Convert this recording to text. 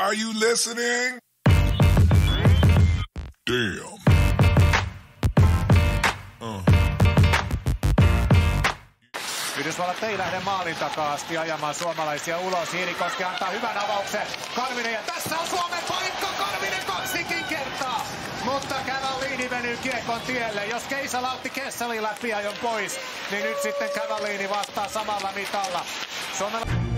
Are you listening? Damn. Yhdysvallat ei lähde maalin takaa asti ajamaan suomalaisia ulos. Hiirikoski antaa hyvän avauksen. Karvinen ja tässä on Suomen paikka. Karvinen kaksikin kertaa. Mutta Cavallini venyy kiekon tielle. Jos Keisala otti Kesseli läpi ajon pois, niin nyt sitten Cavallini vastaa samalla mitalla. Suomella...